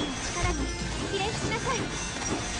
の力に比例しなさい。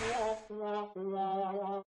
逃がしま